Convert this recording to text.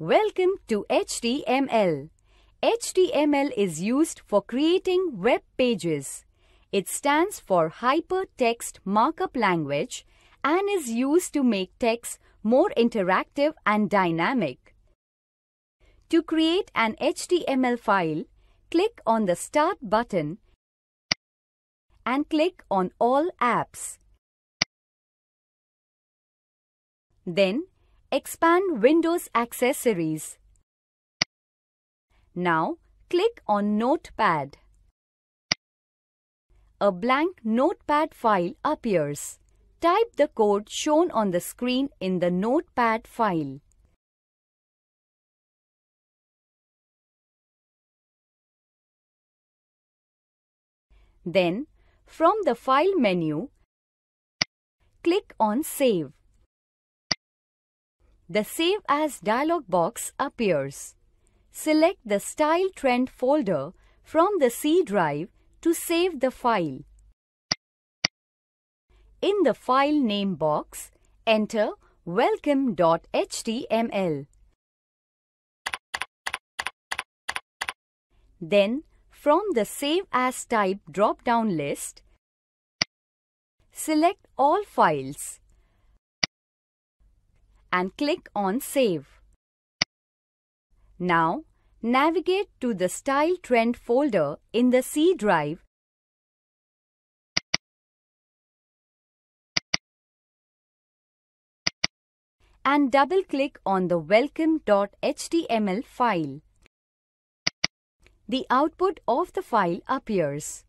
Welcome to HTML. HTML is used for creating web pages. It stands for Hypertext Markup Language and is used to make text more interactive and dynamic. To create an HTML file, click on the Start button and click on All Apps. Then, expand Windows Accessories. Now, click on Notepad. A blank Notepad file appears. Type the code shown on the screen in the Notepad file. Then, from the File menu, click on Save. The Save As dialog box appears. Select the Style Trend folder from the C drive to save the file. In the File name box, enter welcome.html. Then, from the Save As Type drop-down list, select All Files and click on Save. Now, navigate to the Style Trend folder in the C drive and double-click on the welcome.html file. The output of the file appears.